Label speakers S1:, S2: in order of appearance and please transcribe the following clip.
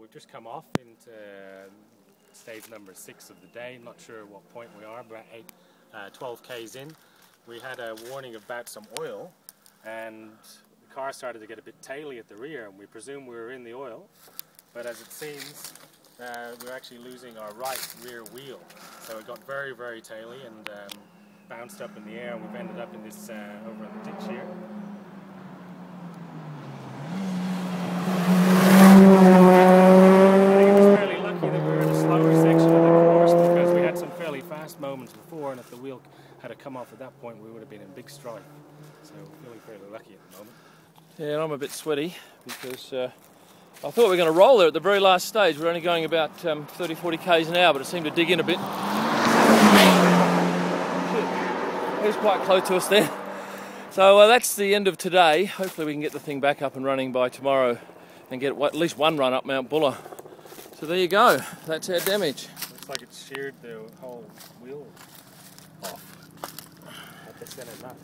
S1: we've just come off into um, stage number six of the day. Not sure what point we are, but eight, uh, 12 k's in. We had a warning about some oil, and the car started to get a bit taily at the rear, and we presume we were in the oil. But as it seems, uh, we're actually losing our right rear wheel. So it got very, very taily and um, bounced up in the air, and we've ended up in this uh, over in the ditch here. I think it was fairly lucky that we were in a slower section of the course because we had some fairly fast moments before, and if the wheel had come off at that point, we would have been in big strife. So feeling fairly lucky at the moment.
S2: Yeah, I'm a bit sweaty because uh, I thought we were going to roll there at the very last stage. We're only going about um, 30, 40 k's an hour, but it seemed to dig in a bit. It was quite close to us there. So uh, that's the end of today. Hopefully we can get the thing back up and running by tomorrow and get at least one run up Mount Buller. So there you go. That's our damage.
S1: Looks like it's sheared the whole wheel off at the center nut.